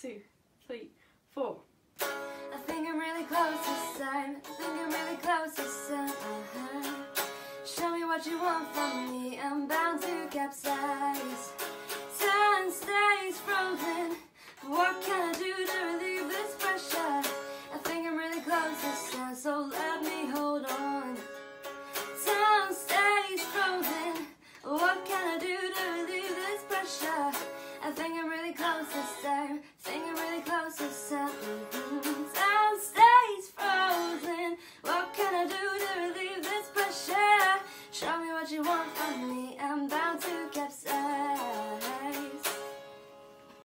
two, three, four. I think I'm really close this time. I think I'm really close this time. Uh -huh. Show me what you want from me. I'm bound to capsize. Time stays frozen. What can I do to relieve this pressure? I think I'm really close this time, so let me hold on. Time stays frozen. What can I do to relieve this pressure? I think I'm do to relieve this pressure?